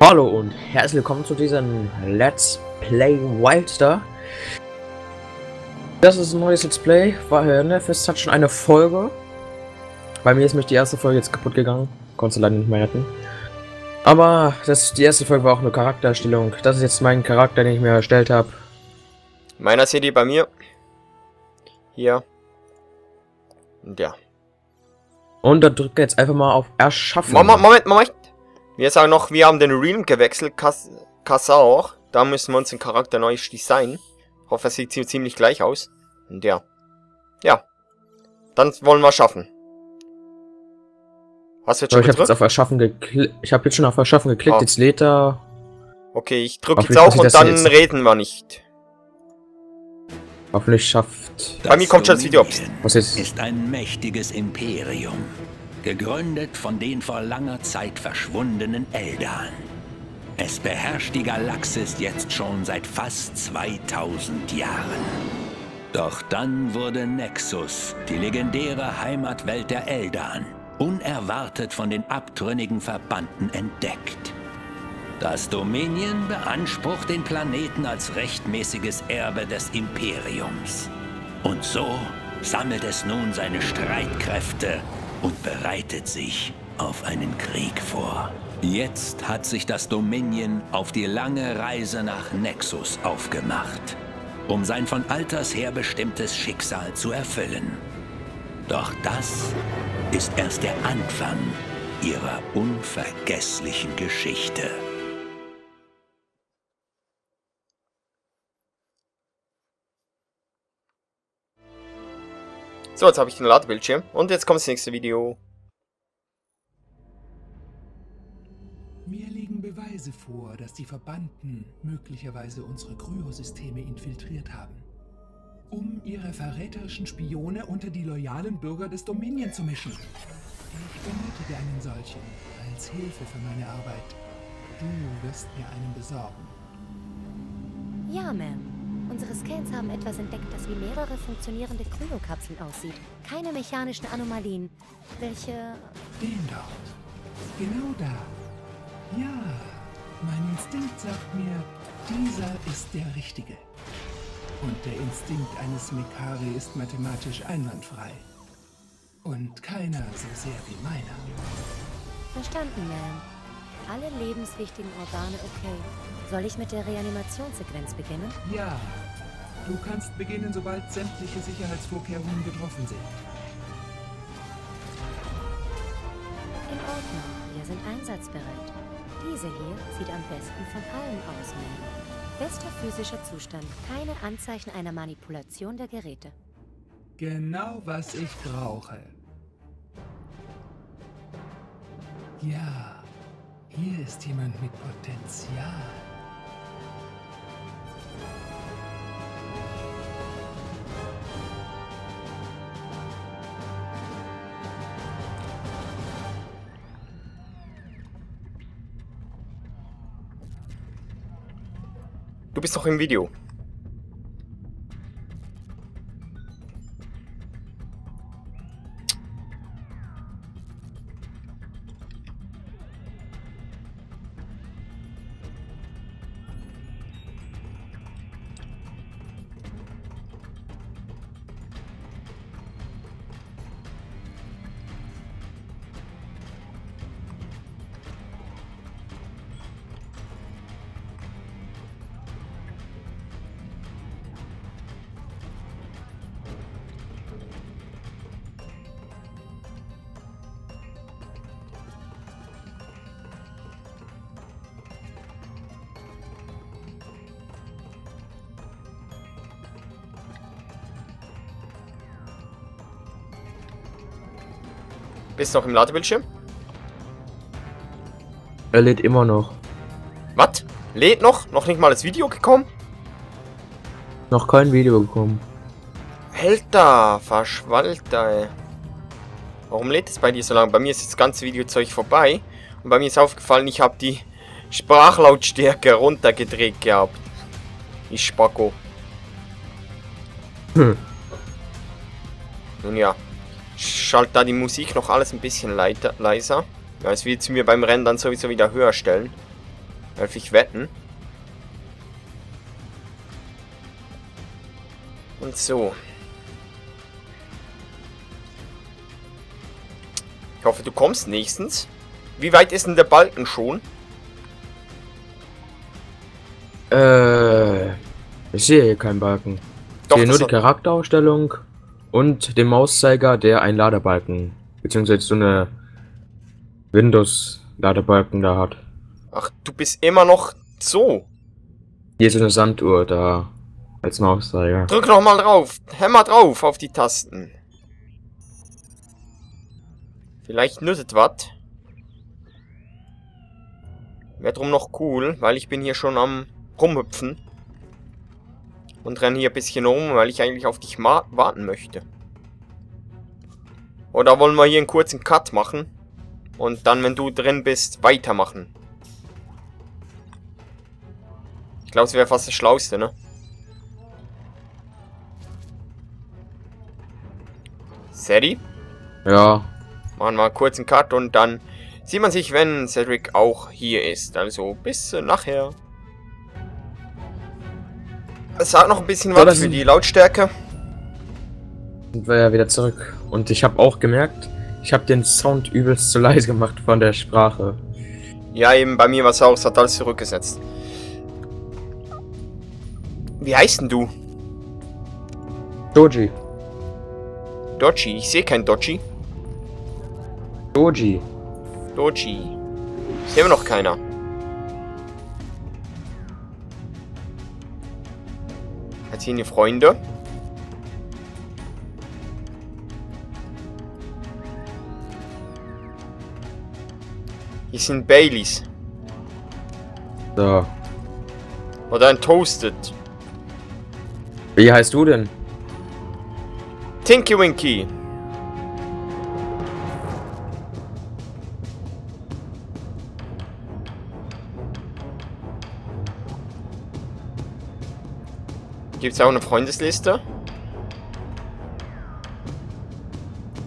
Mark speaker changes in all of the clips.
Speaker 1: Hallo und herzlich willkommen zu diesem Let's Play Wildstar. Das ist ein neues Let's Play, war ne, es hat schon eine Folge. Bei mir ist mich die erste Folge jetzt kaputt gegangen, konnte leider nicht mehr retten. Aber das, die erste Folge war auch eine Charaktererstellung. Das ist jetzt mein Charakter, den ich mir erstellt habe.
Speaker 2: Meiner ihr bei mir. Hier. Und ja.
Speaker 1: Und da drücke jetzt einfach mal auf Erschaffen.
Speaker 2: Moment, Moment, Moment. Wir sagen noch, wir haben den Realm gewechselt, Kassa auch. Da müssen wir uns den Charakter neu designen. Ich hoffe, es sieht ziemlich gleich aus. Und ja. Ja. Dann wollen wir schaffen.
Speaker 1: Hast du jetzt schon Ich habe jetzt auf Erschaffen geklickt. Ich habe jetzt schon auf Erschaffen geklickt. Oh. Jetzt lädt er.
Speaker 2: Okay, ich drücke jetzt auch und dann reden wir nicht.
Speaker 1: Hoffentlich schafft.
Speaker 2: Bei mir kommt schon das Video.
Speaker 3: Was ist? ist ein mächtiges Imperium, gegründet von den vor langer Zeit verschwundenen Eldan. Es beherrscht die Galaxis jetzt schon seit fast 2000 Jahren. Doch dann wurde Nexus, die legendäre Heimatwelt der Eldan, unerwartet von den abtrünnigen Verbanden entdeckt. Das Dominion beansprucht den Planeten als rechtmäßiges Erbe des Imperiums. Und so sammelt es nun seine Streitkräfte und bereitet sich auf einen Krieg vor. Jetzt hat sich das Dominion auf die lange Reise nach Nexus aufgemacht, um sein von alters her bestimmtes Schicksal zu erfüllen. Doch das ist erst der Anfang ihrer unvergesslichen Geschichte.
Speaker 2: So, jetzt habe ich den Ladebildschirm. Und jetzt kommt das nächste Video.
Speaker 4: Mir liegen Beweise vor, dass die Verbannten möglicherweise unsere Kryosysteme infiltriert haben. Um ihre verräterischen Spione unter die loyalen Bürger des Dominion zu mischen. Ich benötige einen solchen als Hilfe für meine Arbeit. Du wirst mir einen besorgen.
Speaker 5: Ja, Ma'am. Unsere Scans haben etwas entdeckt, das wie mehrere funktionierende Kryokapseln aussieht. Keine mechanischen Anomalien. Welche...
Speaker 4: Den dort. Genau da. Ja, mein Instinkt sagt mir, dieser ist der Richtige. Und der Instinkt eines Mekari ist mathematisch einwandfrei. Und keiner so sehr wie meiner.
Speaker 5: Verstanden, Ma'am. Alle lebenswichtigen Organe okay. Soll ich mit der Reanimationssequenz beginnen?
Speaker 4: Ja. Du kannst beginnen, sobald sämtliche Sicherheitsvorkehrungen getroffen sind.
Speaker 5: In Ordnung. Wir sind einsatzbereit. Diese hier sieht am besten von allen aus, Ma'am. Bester physischer Zustand. Keine Anzeichen einer Manipulation der Geräte.
Speaker 4: Genau, was ich brauche. Ja, hier ist jemand mit Potenzial.
Speaker 2: Du bist doch im Video. Bist du noch im Ladebildschirm?
Speaker 1: Er lädt immer noch.
Speaker 2: Was? Lädt noch? Noch nicht mal das Video gekommen?
Speaker 1: Noch kein Video gekommen.
Speaker 2: Alter, Verschwalter, ey. Warum lädt es bei dir so lange? Bei mir ist das ganze Videozeug vorbei. Und bei mir ist aufgefallen, ich habe die Sprachlautstärke runtergedreht gehabt. Ich Spacko. Hm. Nun ja schalte da die Musik noch alles ein bisschen leiter, leiser. Ja, es wird mir beim Rennen dann sowieso wieder höher stellen. Darf ich wetten? Und so. Ich hoffe, du kommst nächstens. Wie weit ist denn der Balken schon?
Speaker 1: Äh, ich sehe hier keinen Balken. Ich
Speaker 2: Doch,
Speaker 1: sehe nur die Charakterausstellung und den Mauszeiger, der ein Ladebalken, beziehungsweise so eine Windows-Ladebalken da hat.
Speaker 2: Ach, du bist immer noch so.
Speaker 1: Hier ist so eine Sanduhr da als Mauszeiger.
Speaker 2: Drück noch mal drauf. Hämmer drauf auf die Tasten. Vielleicht nützt was. Wäre drum noch cool, weil ich bin hier schon am rumhüpfen. Und renn hier ein bisschen rum, weil ich eigentlich auf dich warten möchte. Oder wollen wir hier einen kurzen Cut machen? Und dann, wenn du drin bist, weitermachen. Ich glaube, es wäre fast das Schlauste, ne? Seri?
Speaker 1: Ja,
Speaker 2: Machen wir kurz einen Cut und dann sieht man sich, wenn Cedric auch hier ist. Also bis nachher. Es sagt noch ein bisschen was für
Speaker 1: ist-
Speaker 2: die Lautstärke.
Speaker 1: sind wir ja wieder zurück. Und ich habe auch gemerkt, ich habe den Sound übelst zu leise gemacht von der Sprache.
Speaker 2: Ja, eben bei mir war es auch, es hat alles zurückgesetzt. Wie heißt denn du?
Speaker 1: Doji.
Speaker 2: Doji. Ich sehe kein Doji.
Speaker 1: Doji.
Speaker 2: Doji. Ich sehe immer noch keiner. Eine Freunde? Hier sind Baileys.
Speaker 1: So.
Speaker 2: Oder ein Toasted.
Speaker 1: Wie heißt du denn?
Speaker 2: Tinky Winky. Gibt's auch eine Freundesliste?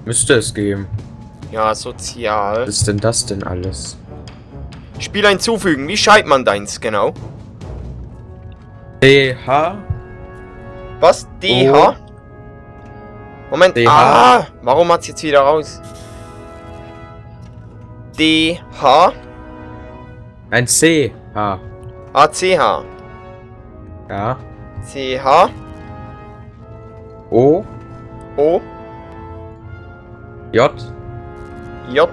Speaker 1: Müsste es geben.
Speaker 2: Ja, sozial.
Speaker 1: Was ist denn das denn alles?
Speaker 2: Spieler hinzufügen. Wie schreibt man deins genau?
Speaker 1: DH?
Speaker 2: Was? DH? Moment.
Speaker 1: DH.
Speaker 2: Ah, warum hat's jetzt wieder raus? DH?
Speaker 1: Ein C. H.
Speaker 2: ACH.
Speaker 1: Ja.
Speaker 2: CH?
Speaker 1: O.
Speaker 2: O?
Speaker 1: J.
Speaker 2: J?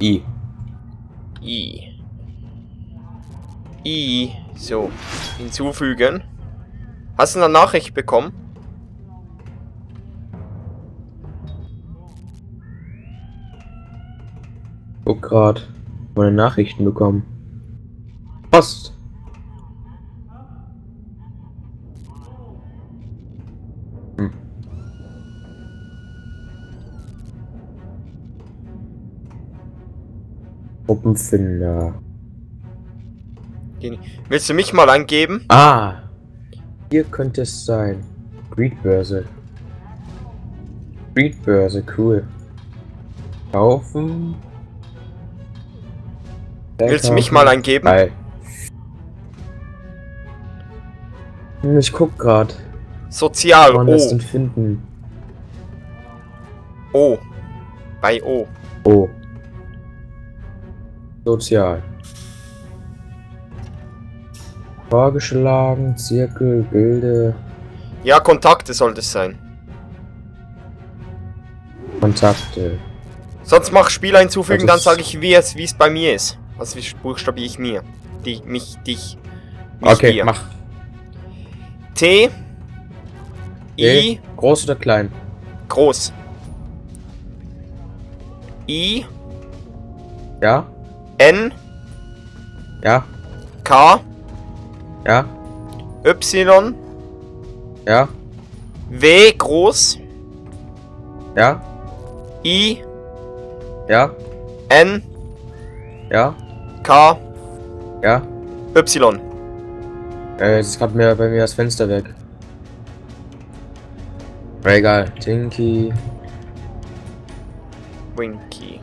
Speaker 1: I.
Speaker 2: I. I. So. Hinzufügen. Hast du eine Nachricht bekommen?
Speaker 1: Guck grad. Meine Nachrichten bekommen. Post. Gruppenfinder.
Speaker 2: Willst du mich mal eingeben?
Speaker 1: Ah! Hier könnte es sein. Breedbörse. Breedbörse, cool. Kaufen.
Speaker 2: Willst du mich mal eingeben?
Speaker 1: Geil. Hm, Ich guck grad.
Speaker 2: Sozial.
Speaker 1: Wo man das
Speaker 2: O.
Speaker 1: denn finden?
Speaker 2: O. Bei O.
Speaker 1: Oh. Sozial. Vorgeschlagen, Zirkel, Bilde,
Speaker 2: Ja, Kontakte sollte es sein.
Speaker 1: Kontakte.
Speaker 2: Sonst mach Spieler hinzufügen,
Speaker 1: Also
Speaker 2: dann sage ich, wie es wie es bei mir ist. Also wie buchstabiere ich mir. Die, mich, dich. Mich,
Speaker 1: Okay,
Speaker 2: dir.
Speaker 1: mach.
Speaker 2: T. I.
Speaker 1: E, groß oder klein?
Speaker 2: Groß. I.
Speaker 1: Ja?
Speaker 2: N.
Speaker 1: Ja?
Speaker 2: K.
Speaker 1: Ja?
Speaker 2: Y.
Speaker 1: Ja?
Speaker 2: W. Groß.
Speaker 1: Ja?
Speaker 2: I.
Speaker 1: Ja?
Speaker 2: N.
Speaker 1: Ja?
Speaker 2: K.
Speaker 1: Ja?
Speaker 2: Y.
Speaker 1: Äh, es ist gerade mir bei mir das Fenster weg. Aber egal. Tinky,
Speaker 2: Winky.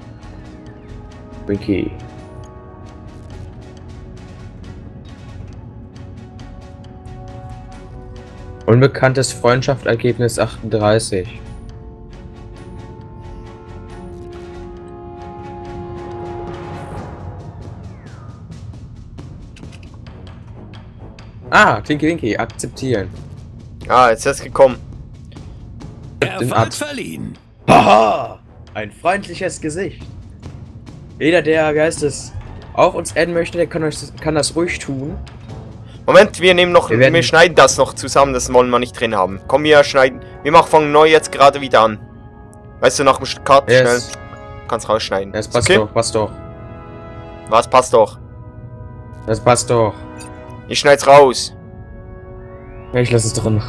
Speaker 1: Winky. Unbekanntes Freundschaftsergebnis 38. Ah, Tinky Winky, akzeptieren.
Speaker 2: Ah, jetzt ist es gekommen.
Speaker 3: Erfolg verliehen.
Speaker 1: Haha! Ein freundliches Gesicht. Jeder, der, wie heißt es, auch uns adden möchte, der kann, euch, kann das ruhig tun.
Speaker 2: Moment, wir nehmen noch,
Speaker 1: Wir
Speaker 2: wir, schneiden das noch zusammen, das wollen wir nicht drin haben. Komm, wir schneiden, wir machen fangen neu jetzt gerade wieder an. Weißt du, nach dem Cut
Speaker 1: Yes.
Speaker 2: schnell, kannst rausschneiden.
Speaker 1: Das
Speaker 2: Ist
Speaker 1: passt
Speaker 2: okay?
Speaker 1: doch, passt doch.
Speaker 2: Was passt doch?
Speaker 1: Das passt doch.
Speaker 2: Ich schneid's raus.
Speaker 1: Ja, ich lasse es drin.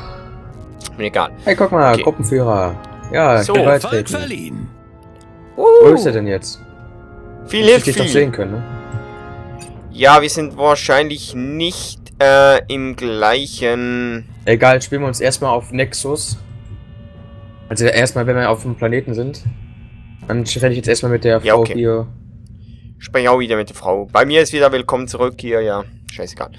Speaker 2: Mir egal.
Speaker 1: Hey, guck mal,
Speaker 2: Okay.
Speaker 1: Gruppenführer. Ja, ich
Speaker 2: So,
Speaker 1: bin
Speaker 3: Erfolg
Speaker 1: beitreten.
Speaker 3: verliehen.
Speaker 1: Wo ist er denn jetzt?
Speaker 2: Viel
Speaker 1: Ich
Speaker 2: hilft
Speaker 1: dich doch
Speaker 2: viel.
Speaker 1: sehen können, ne?
Speaker 2: Ja, wir sind wahrscheinlich nicht äh, im gleichen...
Speaker 1: Egal, spielen wir uns erstmal auf Nexus. Also erstmal, wenn wir auf dem Planeten sind. Dann rede ich jetzt erstmal mit der
Speaker 2: Ja,
Speaker 1: Frau
Speaker 2: okay.
Speaker 1: hier.
Speaker 2: Spreche auch wieder mit der Frau. Bei mir ist wieder willkommen zurück hier, ja. Scheißegal.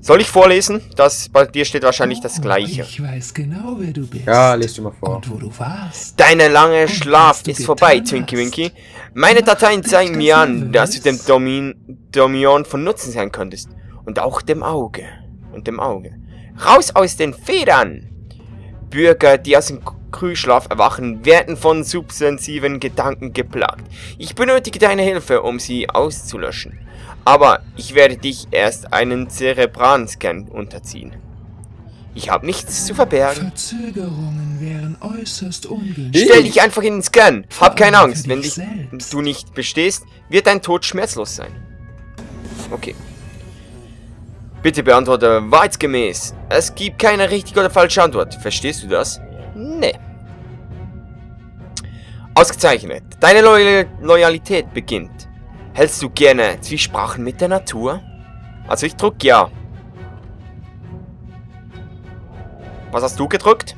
Speaker 2: Soll ich vorlesen? Das, bei dir steht wahrscheinlich das
Speaker 4: Oh,
Speaker 2: gleiche.
Speaker 4: Ich weiß genau, wer du bist.
Speaker 1: Ja, lest du mal vor.
Speaker 4: Und wo du warst.
Speaker 2: Deine lange Schlaf
Speaker 4: was du
Speaker 2: ist vorbei,
Speaker 4: getan
Speaker 2: Twinkie
Speaker 4: hast.
Speaker 2: Winky. Meine Dateien zeigen mir
Speaker 4: das
Speaker 2: an, dass du dem? Domin Domion von Nutzen sein könntest. Und auch dem Auge. Und dem Auge. Raus aus den Federn! Bürger, die aus dem Krühlschlaf erwachen, werden von substantiven Gedanken geplagt. Ich benötige deine Hilfe, um sie auszulöschen. Aber ich werde dich erst einen Zerebranscan unterziehen. Ich habe nichts zu verbergen.
Speaker 4: Verzögerungen wären äußerst ungünstig.
Speaker 2: Stell dich einfach in den Scan. Hab keine Angst. Wenn
Speaker 4: dich
Speaker 2: du nicht bestehst, wird dein Tod schmerzlos sein. Okay. Bitte beantworte wahrheitsgemäß. Es gibt keine richtige oder falsche Antwort. Verstehst du das? Nee. Ausgezeichnet. Deine Loyal Loyalität beginnt. Hältst du gerne Zwiesprachen mit der Natur? Also ich drück ja. Was hast du gedrückt?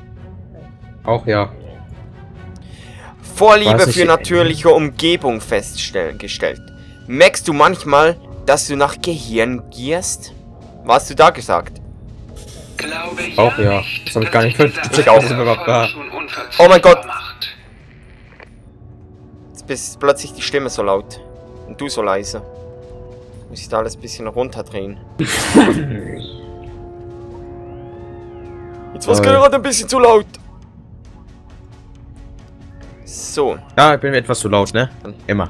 Speaker 1: Auch ja.
Speaker 2: Vorliebe für natürliche Umgebung festgestellt. Merkst du manchmal, dass du nach Gehirn gierst? Was hast du da gesagt?
Speaker 6: Glaube
Speaker 1: Auch ja.
Speaker 6: nicht,
Speaker 1: Das hab ich gar nicht
Speaker 6: sich
Speaker 1: ver-
Speaker 6: dieser
Speaker 2: Ich auch.
Speaker 6: Schon
Speaker 2: Oh mein Gott. Jetzt bist plötzlich die Stimme so laut. Und du so leise. Muss ich da alles ein bisschen runterdrehen. Jetzt war's
Speaker 1: Äh.
Speaker 2: gerade ein bisschen zu laut. So.
Speaker 1: Ja, ich bin mir etwas zu laut, ne? Immer.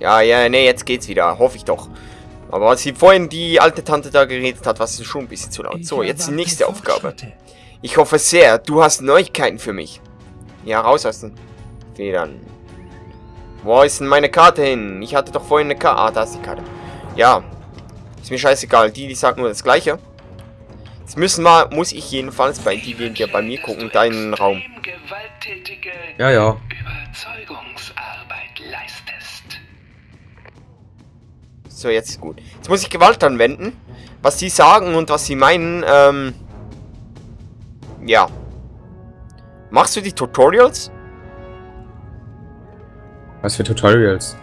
Speaker 2: Ja, ja, nee, jetzt geht's wieder. Hoffe ich doch. Aber als sie vorhin die alte Tante da geredet hat, war es schon ein bisschen zu laut. So, jetzt die nächste Aufgabe. Ich hoffe sehr, du hast Neuigkeiten für mich. Ja, raus aus den Federn. Wo ist denn meine Karte hin? Ich hatte doch vorhin eine Karte. Ah, da ist die Karte. Ja. Ist mir scheißegal. Die, die sagt nur das Gleiche. Jetzt müssen wir, muss ich jedenfalls bei die, die ja bei mir gucken, da in den Raum.
Speaker 1: Ja, ja.
Speaker 6: Überzeugungsarbeit leistest.
Speaker 2: So, jetzt ist gut. Jetzt muss ich Gewalt anwenden. Was sie sagen und was sie meinen, ähm... Ja. Machst du die Tutorials?
Speaker 1: Was für Tutorials?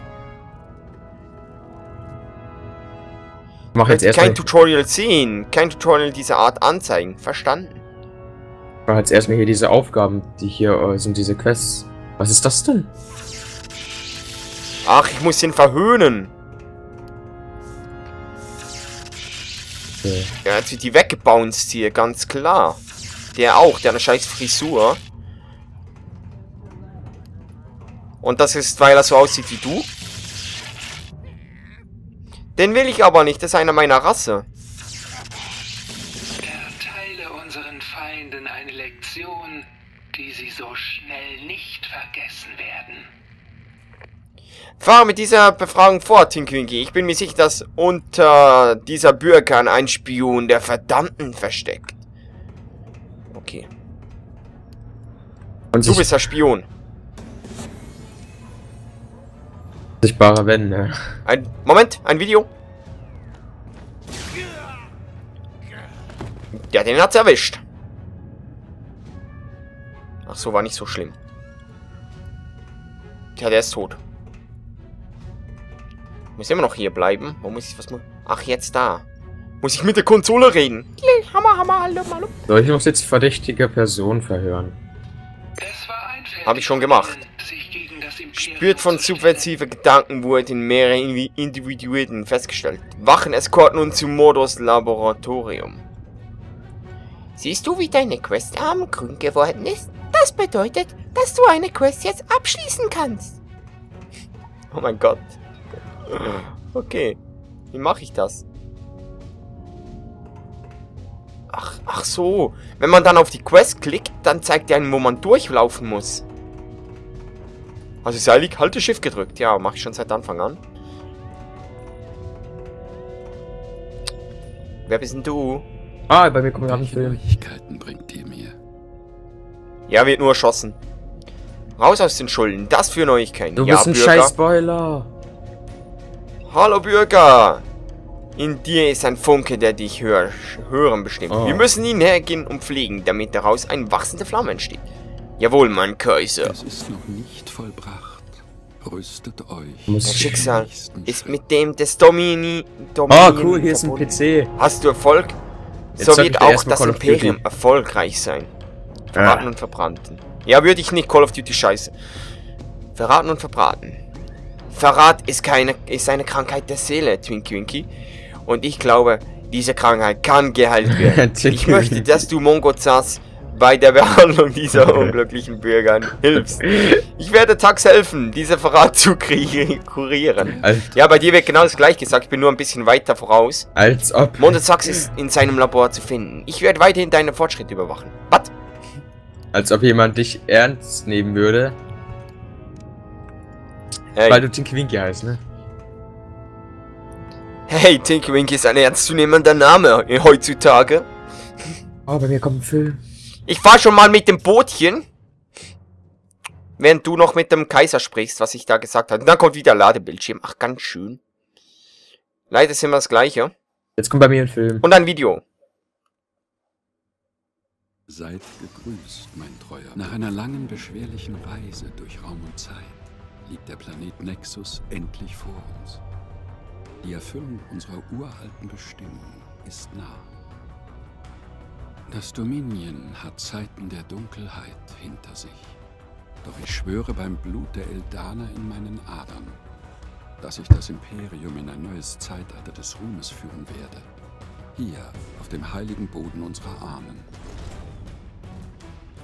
Speaker 1: Ich mach jetzt
Speaker 2: Möchte kein
Speaker 1: erstmal
Speaker 2: Tutorial sehen. Kein Tutorial dieser Art anzeigen. Verstanden.
Speaker 1: ich mach jetzt erstmal hier diese Aufgaben, die hier äh, sind, diese Quests. Was ist das denn?
Speaker 2: Ach, ich muss ihn verhöhnen.
Speaker 1: Okay.
Speaker 2: Ja, jetzt wird die weggebounced hier, ganz klar. Der auch, der hat eine scheiß Frisur. Und das ist, weil er so aussieht wie du? Den will ich aber nicht, das ist einer meiner Rasse. Fahre mit dieser Befragung fort, Tinkwinky. Ich bin mir sicher, dass unter dieser Bürgern ein Spion der Verdammten versteckt. Okay.
Speaker 1: Und
Speaker 2: Du bist der Spion.
Speaker 1: sichtbarer Wenn, ne?
Speaker 2: Ein Moment, ein Video. Ja, den hat's erwischt. Ach so, war nicht so schlimm. Tja, der ist tot. Muss immer noch hier bleiben. Wo muss ich was machen? Ach, jetzt da. Muss ich mit der Konsole reden? Hammer, hammer, hallo, hallo.
Speaker 1: So, ich muss jetzt verdächtige Personen verhören.
Speaker 6: Es war einfältig
Speaker 2: Hab ich schon gemacht. Spürt von
Speaker 6: zu richten.
Speaker 2: subversive Gedanken wurde in mehreren Individuen festgestellt. Wachen eskorten uns zum Modus Laboratorium. Siehst du, wie deine Quest armgrün geworden ist? Das bedeutet, dass du eine Quest jetzt abschließen kannst. Oh mein Gott. Okay. Wie mache ich das? Ach, ach so. Wenn man dann auf die Quest klickt, dann zeigt er einen, wo man durchlaufen muss. Also Seilig, halte Shift gedrückt. Ja, mache ich schon seit Anfang an. Wer bist denn du?
Speaker 1: Ah, bei mir kommt gerade ein
Speaker 7: Welche
Speaker 1: Film.
Speaker 7: Neuigkeiten bringt ihr mir?
Speaker 2: Ja, wird nur erschossen. Raus aus den Schulden. Das für Neuigkeiten.
Speaker 1: Du
Speaker 2: ja,
Speaker 1: bist ein
Speaker 2: Bürger.
Speaker 1: scheiß Spoiler.
Speaker 2: Hallo Bürger. In dir ist ein Funke, der dich hör hören bestimmt.
Speaker 1: Oh.
Speaker 2: Wir müssen ihn hergehen und pflegen, damit daraus eine wachsende Flamme entsteht. Jawohl, mein Kaiser.
Speaker 7: Es ist noch nicht vollbracht. Rüstet euch.
Speaker 2: Das Schicksal ist mit dem des Domini...
Speaker 1: Oh,
Speaker 2: Dominion
Speaker 1: cool, hier ist ein
Speaker 2: verbunden.
Speaker 1: PC.
Speaker 2: Hast du Erfolg?
Speaker 1: Jetzt
Speaker 2: so wird auch das. Imperium erfolgreich sein. Verraten
Speaker 1: Ah.
Speaker 2: und verbrannten. Ja, würde ich nicht Call of Duty scheiße. Verraten und verbraten. Verrat ist keine ist eine Krankheit der Seele, Twinkie Winky. Und ich glaube, diese Krankheit kann geheilt werden. Ich möchte, dass du Mongozas bei der Behandlung dieser unglücklichen Bürger hilfst. Ich werde Tax helfen, diese Verrat zu kurieren.
Speaker 1: Als,
Speaker 2: Ja, bei dir wird genau das gleiche gesagt. Ich bin nur ein bisschen weiter voraus.
Speaker 1: als ob.
Speaker 2: Mondozax ist in seinem Labor zu finden. Ich werde weiterhin deine Fortschritte überwachen. Was?
Speaker 1: Als ob jemand dich ernst nehmen würde.
Speaker 2: Hey,
Speaker 1: Weil du Tinky Winky heißt, ne?
Speaker 2: hey Tinky Winky ist ein ernstzunehmender Name heutzutage.
Speaker 1: Oh, bei mir kommt ein Film.
Speaker 2: Ich fahr schon mal mit dem Bootchen. Während du noch mit dem Kaiser sprichst, was ich da gesagt habe. Und dann kommt wieder Ladebildschirm. Ach, ganz schön. Leider sind wir das gleiche.
Speaker 1: Jetzt kommt bei mir ein Film.
Speaker 2: Und ein Video.
Speaker 7: Seid gegrüßt, mein Treuer. Nach einer langen, beschwerlichen Reise durch Raum und Zeit liegt der Planet Nexus endlich vor uns. Die Erfüllung unserer uralten Bestimmung ist nah. Das Dominion hat Zeiten der Dunkelheit hinter sich. Doch ich schwöre beim Blut der Eldaner in meinen Adern, dass ich das Imperium in ein neues Zeitalter des Ruhmes führen werde. Hier, auf dem heiligen Boden unserer Ahnen.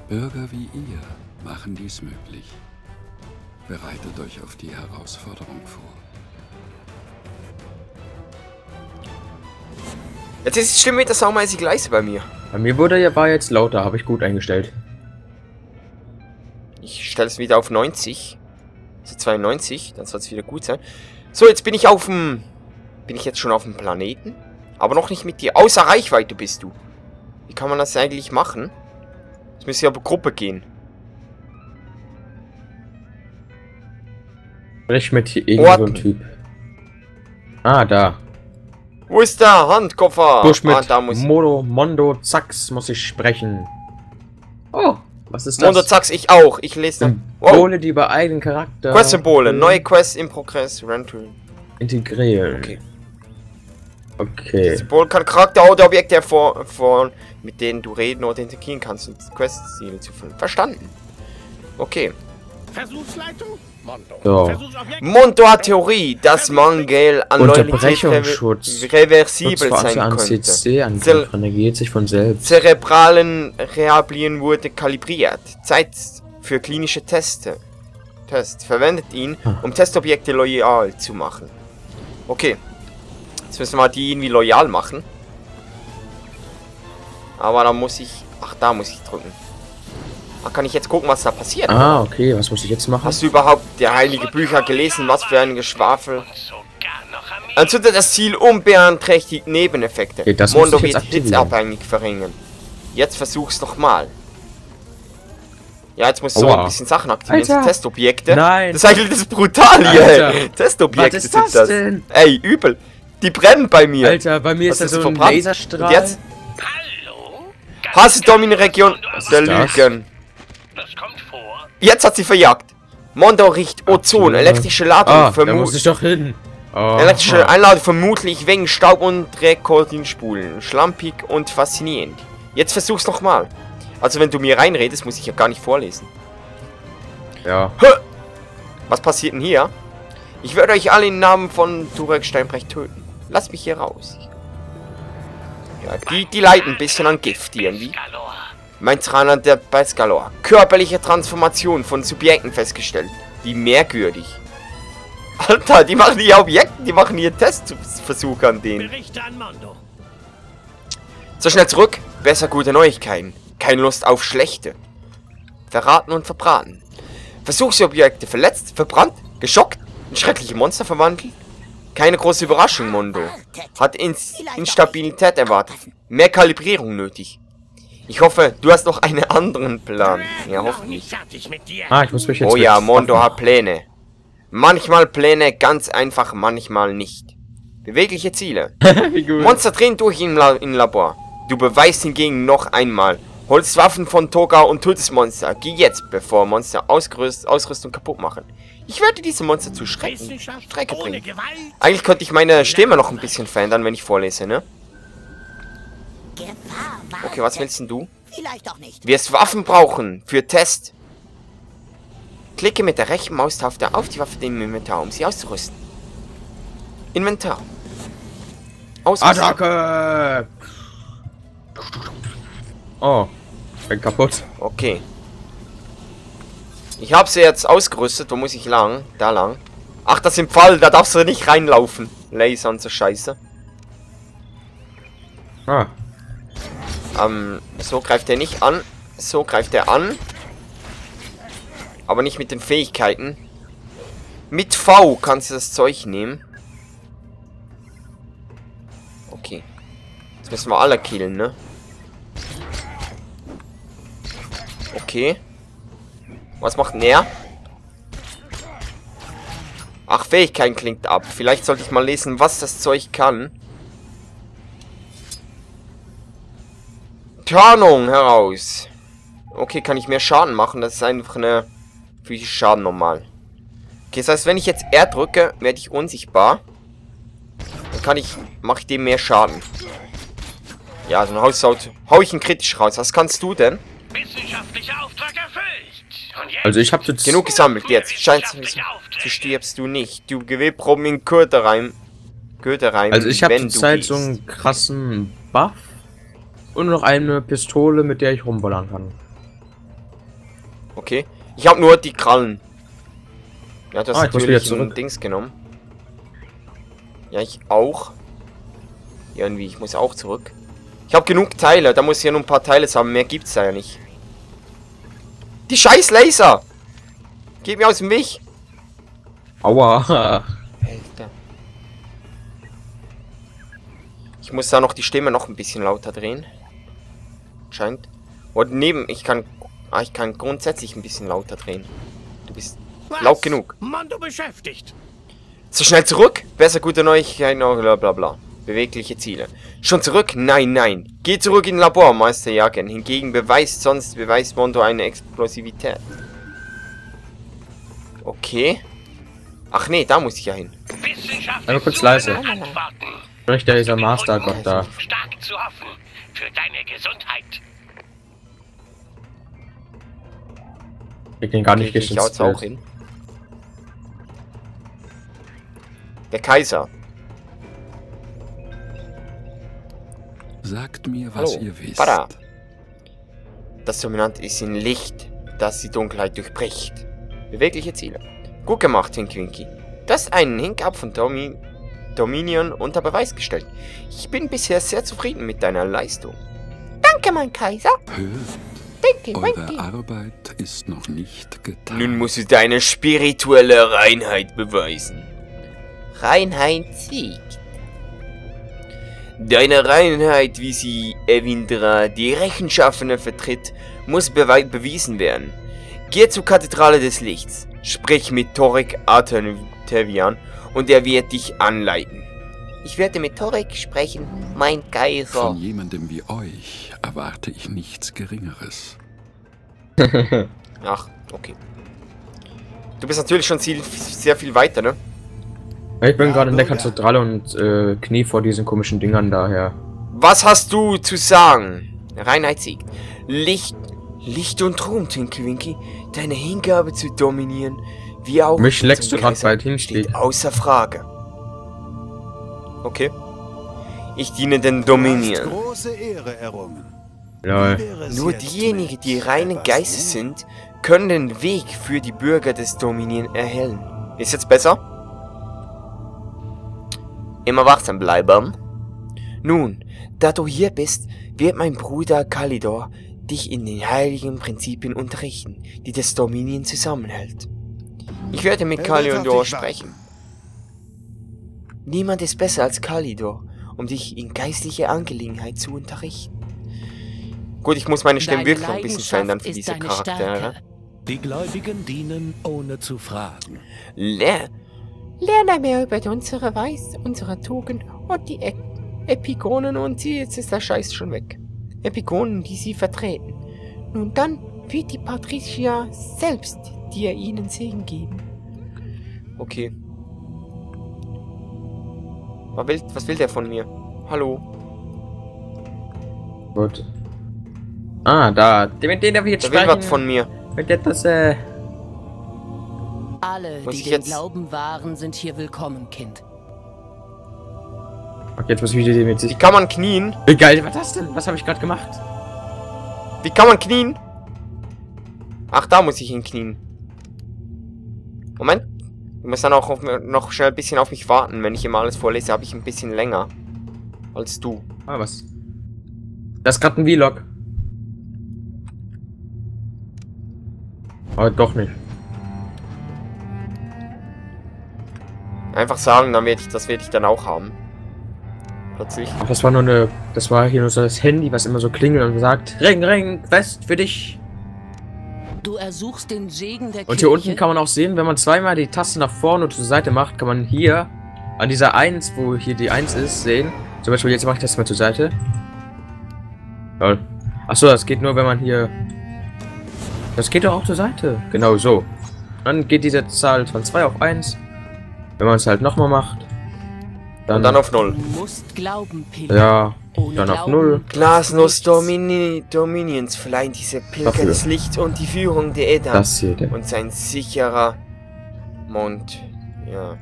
Speaker 7: Bürger wie ihr machen dies möglich. Bereitet euch auf die Herausforderung vor.
Speaker 2: Jetzt ist die Stimme wieder saumäßig leise bei mir.
Speaker 1: Bei mir wurde ja war jetzt lauter, habe ich gut eingestellt.
Speaker 2: Ich stelle es wieder auf 90. Also 92, dann soll es wieder gut sein. So, jetzt bin ich auf dem... Bin ich jetzt schon auf dem Planeten? Aber noch nicht mit dir. Außer Reichweite bist du. Wie kann man das eigentlich machen? Jetzt müsste ich aber Gruppe gehen.
Speaker 1: Sprech mit hier irgend so ein
Speaker 2: Orten.
Speaker 1: Typ. Ah, da.
Speaker 2: Wo ist der Handkoffer? Ah,
Speaker 1: mit
Speaker 2: da muss
Speaker 1: Modo, Mondo, Zax muss ich sprechen. Oh, was ist das?
Speaker 2: Mondo Zax, ich auch. Ich lese dann. Wow.
Speaker 1: Symbole, die bei eigenen Charakter
Speaker 2: Quest-Symbole. Neue Quests im Progress. Rental.
Speaker 1: integrieren.
Speaker 2: Okay.
Speaker 1: Okay.
Speaker 2: Symbol kann Charakter oder Objekte hervorholen, mit denen du reden oder interagieren kannst, um Quest-Ziele zu füllen. Verstanden. Okay.
Speaker 8: Versuchsleitung? Mondo.
Speaker 1: So.
Speaker 2: Mondo hat Theorie, dass Mangel an Loyalität
Speaker 1: Unterbrechungsschutz.
Speaker 2: rever- reversibel sein
Speaker 1: an
Speaker 2: könnte.
Speaker 1: CC reagiert sich von selbst.
Speaker 2: Zerebralen Rehablien wurde kalibriert. Zeit für klinische Teste. Test. Verwendet ihn,
Speaker 1: Ah.
Speaker 2: um Testobjekte loyal zu machen. Okay. Jetzt müssen wir die irgendwie loyal machen. Aber da muss ich... Ach, da muss ich drücken. Da kann ich jetzt gucken, was da passiert.
Speaker 1: Ah, okay, was muss ich jetzt machen?
Speaker 2: Hast du überhaupt der heilige Bücher gelesen? Was für ein Geschwafel. Entzündet das Ziel unbeeinträchtigt Nebeneffekte.
Speaker 1: Okay, das muss
Speaker 2: Mondo
Speaker 1: ich jetzt
Speaker 2: wird hitzabhängig verringern. Jetzt versuch's doch mal. Ja, jetzt musst du so ein bisschen Sachen aktivieren.
Speaker 1: Alter.
Speaker 2: Testobjekte.
Speaker 1: Nein.
Speaker 2: Das ist eigentlich das ist brutal hier. Testobjekte
Speaker 1: Was ist
Speaker 2: sind
Speaker 1: das
Speaker 2: das.
Speaker 1: denn?
Speaker 2: Ey, übel. Die brennen bei mir.
Speaker 1: Alter, bei mir
Speaker 2: Was
Speaker 1: ist da
Speaker 2: ist
Speaker 1: so ein
Speaker 2: verbrannt?
Speaker 1: Laserstrahl.
Speaker 2: Und jetzt?
Speaker 6: Hallo?
Speaker 2: Hasse Domini-Region der
Speaker 1: ist das?
Speaker 2: Lügen.
Speaker 6: Das kommt vor.
Speaker 2: Jetzt hat sie verjagt. Mondo riecht Ozon, elektrische Ladung
Speaker 1: Ah, da muss ich doch hin. Oh.
Speaker 2: Elektrische Einladung vermutlich wegen Staub und Rekordinspulen. Schlampig und faszinierend. Jetzt versuch's nochmal. Also wenn du mir reinredest, muss ich ja gar nicht vorlesen.
Speaker 1: Ja.
Speaker 2: Was passiert denn hier? Ich werde euch alle im Namen von Turek Steinbrecht töten. Lasst mich hier raus. Ja, die, die leiden ein bisschen an Gift irgendwie. Mein Trainer der Beisgalor. Körperliche Transformation von Subjekten festgestellt. Wie merkwürdig. Alter, die machen die Objekte, die machen hier Testversuche an denen.
Speaker 8: Berichte an Mondo.
Speaker 2: So schnell zurück. Besser gute Neuigkeiten. Keine Lust auf schlechte. Verraten und verbraten. Versuchsobjekte verletzt, verbrannt, geschockt, in schreckliche Monster verwandelt. Keine große Überraschung, Mondo. Hat Ins Instabilität erwartet. Mehr Kalibrierung nötig. Ich hoffe, du hast noch einen anderen Plan. Ja, hoffentlich.
Speaker 1: Ah, ich muss mich jetzt.
Speaker 2: Oh ja, Mondo hat Pläne. Manchmal Pläne, ganz einfach, manchmal nicht. Bewegliche Ziele. Monster drehen durch im, La im Labor. Du beweist hingegen noch einmal. Holst Waffen von Toga und tötest Monster. Geh jetzt, bevor Monster Ausgerüst Ausrüstung kaputt machen. Ich werde diese Monster zu Schrecken, Strecke bringen. Eigentlich könnte ich meine Stimme noch ein bisschen verändern, wenn ich vorlese, ne? Okay, was willst denn du?
Speaker 9: Vielleicht auch nicht.
Speaker 2: Wirst Waffen brauchen für Test. Klicke mit der rechten Maustaste auf die Waffe im Inventar, um sie auszurüsten. Inventar. Ausrüstung.
Speaker 1: Attacke! Oh, ich bin kaputt.
Speaker 2: Okay. Ich habe sie jetzt ausgerüstet. Wo muss ich lang? Da lang. Ach, das sind Fall. Da darfst du nicht reinlaufen. Laser und so Scheiße.
Speaker 1: Ah,
Speaker 2: Ähm, so greift er nicht an. So greift er an. Aber nicht mit den Fähigkeiten. Mit V kannst du das Zeug nehmen. Okay. Jetzt müssen wir alle killen, ne? Okay. Was macht denn er? Ach, Fähigkeiten klingt ab. Vielleicht sollte ich mal lesen, was das Zeug kann. Tarnung heraus. Okay, kann ich mehr Schaden machen. Das ist einfach eine physische Schaden normal. Okay, das heißt, wenn ich jetzt R drücke, werde ich unsichtbar. Dann kann ich, mache ich dem mehr Schaden. Ja, so ein Haus hau ich ihn kritisch raus. Was kannst du denn?
Speaker 8: Wissenschaftlicher Auftrag erfüllt. Und jetzt
Speaker 1: also ich habe jetzt...
Speaker 2: Genug gesammelt jetzt. Scheint
Speaker 8: Aufträge.
Speaker 2: so stirbst du nicht. Du Gewebproben in Gürtel rein. Gürtel rein.
Speaker 1: Also ich habe
Speaker 2: du
Speaker 1: zurzeit so einen krassen Buff. Und noch eine Pistole, mit der ich rumballern kann.
Speaker 2: Okay. Ich habe nur die Krallen. Ja, du hast
Speaker 1: Ah, muss
Speaker 2: natürlich
Speaker 1: wieder
Speaker 2: ein. Dings genommen. Ja, ich auch. Irgendwie, ich muss auch zurück. Ich habe genug Teile, da muss ich ja nur ein paar Teile haben, mehr gibt's da ja nicht. Die scheiß Laser! Geht mir aus dem Weg!
Speaker 1: Aua.
Speaker 2: Alter. Ich muss da noch die Stimme noch ein bisschen lauter drehen. Scheint. Und neben, ich kann, ah, ich kann grundsätzlich ein bisschen lauter drehen. Du bist
Speaker 8: Was?
Speaker 2: laut genug.
Speaker 8: Mondo beschäftigt.
Speaker 2: So schnell zurück? Besser gute Neuigkeiten, bla bla bla. Bewegliche Ziele. Schon zurück? Nein, nein. Geh zurück in Labor, Meister Jagen. Hingegen beweist sonst beweist Mondo eine Explosivität. Okay. Ach nee, da muss ich ja hin.
Speaker 1: Einmal kurz leise.
Speaker 8: Antworten.
Speaker 1: Vielleicht dieser Mastergott da.
Speaker 8: Stark zu hoffen. Für deine Gesundheit.
Speaker 1: Ich den gar nicht
Speaker 2: Okay, ich auch hin. Der Kaiser.
Speaker 7: Sagt mir, was
Speaker 2: Hallo,
Speaker 7: ihr wisst.
Speaker 2: Para. Das Dominant ist in Licht, das die Dunkelheit durchbricht. Bewegliche Ziele. Gut gemacht, Winky Winky. Du hast einen Hink-Up von Domi Dominion unter Beweis gestellt. Ich bin bisher sehr zufrieden mit deiner Leistung. Danke, mein Kaiser. Winky
Speaker 7: eure Arbeit ist noch nicht getan.
Speaker 2: Nun musst du deine spirituelle Reinheit beweisen. Reinheit siegt. Deine Reinheit, wie sie Evindra, die Rechenschaffene, vertritt, muss bewiesen werden. Geh zur Kathedrale des Lichts, sprich mit Torek Artevian und er wird dich anleiten. Ich werde mit Torek sprechen, mein Kaiser.
Speaker 7: Von jemandem wie euch erwarte ich nichts Geringeres.
Speaker 2: Ach, okay. Du bist natürlich schon viel, sehr viel weiter, ne?
Speaker 1: Ich bin
Speaker 4: Ja,
Speaker 1: gerade in der. Kathedrale und äh, knie vor diesen komischen Dingern daher.
Speaker 2: Was hast du zu sagen? Reinheit siegt. Licht, Licht und Ruhm, Tinky Winky. Deine Hingabe zu dominieren, wie auch
Speaker 1: Mich leckst du
Speaker 2: Kaiser,
Speaker 1: weit hin,
Speaker 2: steht
Speaker 1: Stieg.
Speaker 2: außer Frage. Okay. Ich diene den
Speaker 9: errungen.
Speaker 1: Lol.
Speaker 2: Nur diejenigen, die reinen Geistes sind, können den Weg für die Bürger des Dominion erhellen. Ist jetzt besser? Immer wachsam bleiben. Nun, da du hier bist, wird mein Bruder Kalidor dich in den heiligen Prinzipien unterrichten, die das Dominion zusammenhält. Ich werde mit Kalidor sprechen. Niemand ist besser als Kalidor, um dich in geistliche Angelegenheit zu unterrichten. Gut, ich muss meine Stimme wirklich ein bisschen verändern für diese Charaktere.
Speaker 10: Stärke.
Speaker 3: Die Gläubigen dienen ohne zu fragen.
Speaker 2: Ler Lerne mehr über unsere Weis, unsere Tugend und die e Epikonen und sie, jetzt ist der Scheiß schon weg. Epikonen, die sie vertreten. Nun dann wird die Patricia selbst dir ihnen Segen geben. Okay. Was will, was will der von mir? Hallo?
Speaker 1: Gut. Ah, da. Mit denen darf ich jetzt
Speaker 2: Der will
Speaker 1: sprechen.
Speaker 2: was von mir.
Speaker 1: Mit etwas, äh.
Speaker 10: Alle,
Speaker 2: Muss
Speaker 10: die
Speaker 2: ich
Speaker 10: den
Speaker 2: jetzt-
Speaker 10: Glauben wahren, sind hier willkommen, Kind.
Speaker 1: Okay, jetzt muss ich wieder mit
Speaker 2: Wie
Speaker 1: sich.
Speaker 2: kann man knien?
Speaker 1: Wie geil war das denn? Was habe ich gerade gemacht?
Speaker 2: Wie kann man knien? Ach, da muss ich hinknien. Moment. Du musst dann auch auf, noch schnell ein bisschen auf mich warten. Wenn ich immer alles vorlese, habe ich ein bisschen länger. Als du.
Speaker 1: Ah, was? Das ist gerade ein Vlog. Aber doch nicht.
Speaker 2: Einfach sagen, dann werde ich, das werde ich dann auch haben. Plötzlich.
Speaker 1: Ach, das war nur eine. Das war hier nur so das Handy, was immer so klingelt und sagt: Ring, Ring, Quest für dich.
Speaker 10: Du ersuchst den Segen der
Speaker 1: Und
Speaker 10: Kirche.
Speaker 1: hier unten kann man auch sehen, wenn man zweimal die Taste nach vorne und zur Seite macht, kann man hier an dieser 1, wo hier die 1 ist, sehen. Zum Beispiel, jetzt mache ich das mal zur Seite. Lol. Achso, das geht nur, wenn man hier. Das geht doch auch zur Seite. Genau so. Dann geht diese Zahl von 2 auf 1. Wenn man es halt nochmal macht. Dann,
Speaker 2: Und dann auf Null.
Speaker 10: Du musst glauben, Pilger.
Speaker 1: Ja,
Speaker 10: Ohne
Speaker 1: dann auf 0.
Speaker 2: Glasnuss. Domini Dominions verleihen diese Pilger
Speaker 1: Dafür.
Speaker 2: des Lichts und die Führung der Edda.
Speaker 1: Das hier, der.
Speaker 2: Und sein sicherer Mond. Ja.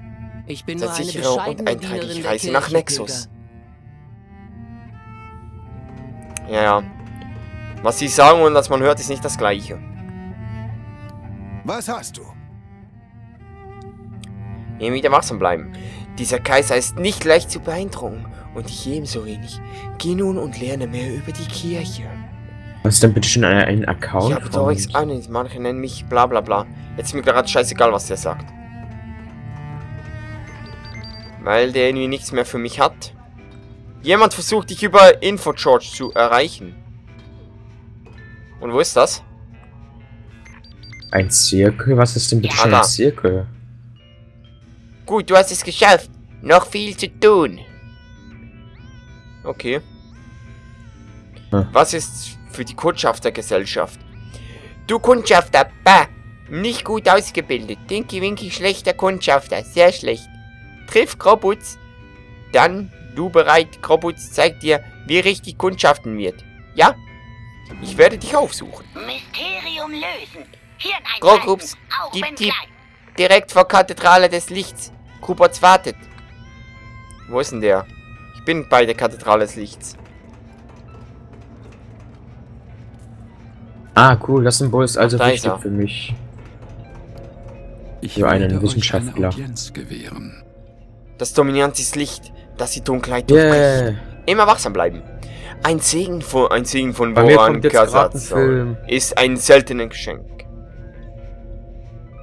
Speaker 10: Ich bin
Speaker 2: Sein
Speaker 10: nur eine
Speaker 2: sicherer und einträgliche Reise nach Nexus. Ja, ja. Was sie sagen und was man hört, ist nicht das gleiche.
Speaker 9: Was hast du?
Speaker 2: Immer wieder wachsam bleiben. Dieser Kaiser ist nicht leicht zu beeindrucken und ich ebenso wenig. Geh nun und lerne mehr über die Kirche.
Speaker 1: Was ist denn bitte schon ein, ein
Speaker 2: Ich
Speaker 1: Account?
Speaker 2: habe doch nichts an, manche nennen mich bla bla bla. Jetzt ist mir gerade scheißegal, was der sagt. Weil der irgendwie nichts mehr für mich hat. Jemand versucht dich über InfoCharge zu erreichen. Und wo ist das?
Speaker 1: Ein Zirkel? Was ist denn bitte
Speaker 2: Ja,
Speaker 1: schon
Speaker 2: da.
Speaker 1: ein Zirkel?
Speaker 2: Gut, du hast es geschafft. Noch viel zu tun. Okay.
Speaker 1: Hm.
Speaker 2: Was ist für die Kundschaftergesellschaft? Du Kundschafter, bah! Nicht gut ausgebildet. Dinky Winky schlechter Kundschafter. Sehr schlecht. Triff Grobutz. Dann, du bereit, Grobutz zeigt dir, wie richtig Kundschaften wird. Ja? Ich werde dich aufsuchen.
Speaker 8: Mysterium lösen. Hirn
Speaker 2: Grogups, gib
Speaker 8: klein.
Speaker 2: Direkt vor Kathedrale des Lichts. Kupertz wartet. Wo ist denn der? Ich bin bei der Kathedrale des Lichts.
Speaker 1: Ah, cool, das Symbol ist also
Speaker 2: da ist
Speaker 1: wichtig für mich.
Speaker 7: Ich
Speaker 1: Für einen Wissenschaftler.
Speaker 7: Eine.
Speaker 2: Das dominantes Licht, das die Dunkelheit durchbricht.
Speaker 1: Yeah.
Speaker 2: Immer wachsam bleiben. Ein Segen von, ein Segen von
Speaker 1: Bei
Speaker 2: Boran
Speaker 1: ein Film.
Speaker 2: ist ein seltenes Geschenk.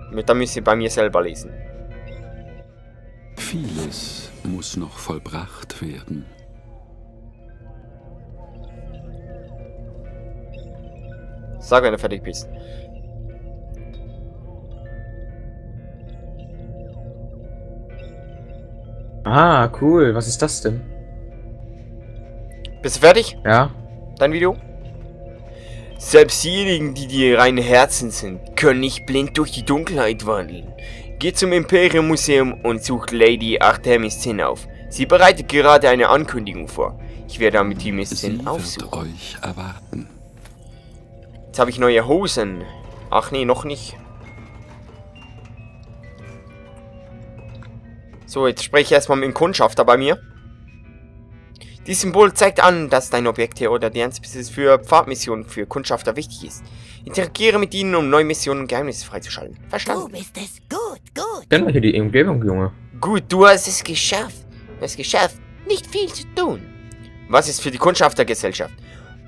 Speaker 2: Mit- Da müsst ihr bei mir selber lesen.
Speaker 7: Vieles muss noch vollbracht werden.
Speaker 2: Sag, wenn du fertig bist.
Speaker 1: Ah, cool. Was ist das denn?
Speaker 2: Bist du fertig?
Speaker 1: Ja?
Speaker 2: Dein Video? Selbst diejenigen, die die reinen Herzen sind, können nicht blind durch die Dunkelheit wandeln. Geht zum Imperium Museum und sucht Lady Artemis Zinn auf. Sie bereitet gerade eine Ankündigung vor. Ich werde damit die Miss
Speaker 7: Sie
Speaker 2: Zinn
Speaker 7: wird
Speaker 2: aufsuchen.
Speaker 7: euch erwarten.
Speaker 2: Jetzt habe ich neue Hosen. Ach nee, noch nicht. So, jetzt spreche ich erstmal mit dem Kundschafter bei mir. Dieses Symbol zeigt an, dass dein Objekt hier oder deren Besitz für Pfadmissionen für Kundschafter wichtig ist. Interagiere mit ihnen, um neue Missionen und Geheimnisse freizuschalten.
Speaker 8: Du
Speaker 2: Verstanden?
Speaker 8: bist es. Gut, gut.
Speaker 1: Kennen wir hier die Umgebung, Junge?
Speaker 2: Gut, du hast es geschafft. Du hast es geschafft, nicht viel zu tun. Was ist für die Kundschaftergesellschaft?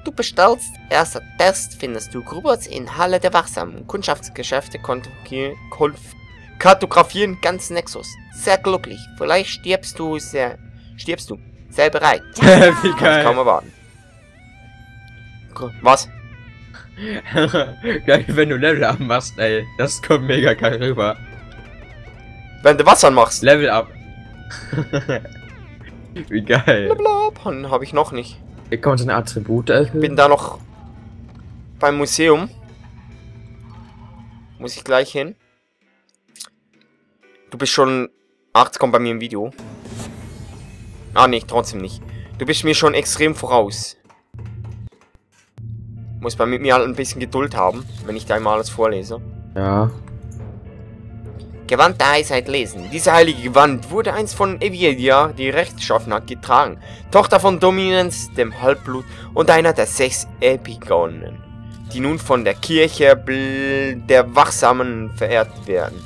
Speaker 2: Du bestellst erster Test, findest du Gruberts in Halle der Wachsamen. Kundschaftsgeschäfte kartografieren ganz Nexus. Sehr glücklich. Vielleicht stirbst du sehr... Stirbst du. Sei bereit.
Speaker 1: Wie
Speaker 2: Kann kaum erwarten. Was?
Speaker 1: Geil, wenn du Level up machst, ey. Das kommt mega geil rüber.
Speaker 2: Wenn du was anmachst.
Speaker 1: Level up. Wie geil.
Speaker 2: Blablabla. Habe ich noch nicht.
Speaker 1: Hier kann man seine Attribute öffnen.
Speaker 2: Bin da noch beim Museum. Muss ich gleich hin. Du bist schon... Ach, kommt bei mir im Video. Ah, nee, trotzdem nicht. Du bist mir schon extrem voraus. Muss bei mit mir halt ein bisschen Geduld haben, wenn ich da einmal alles vorlese.
Speaker 1: Ja.
Speaker 2: Gewand der Weisheit lesen. Diese heilige Gewand wurde einst von Evidia, die Rechtschaffenheit, getragen. Tochter von Dominans, dem Halbblut und einer der sechs Epigonen, die nun von der Kirche der Wachsamen verehrt werden.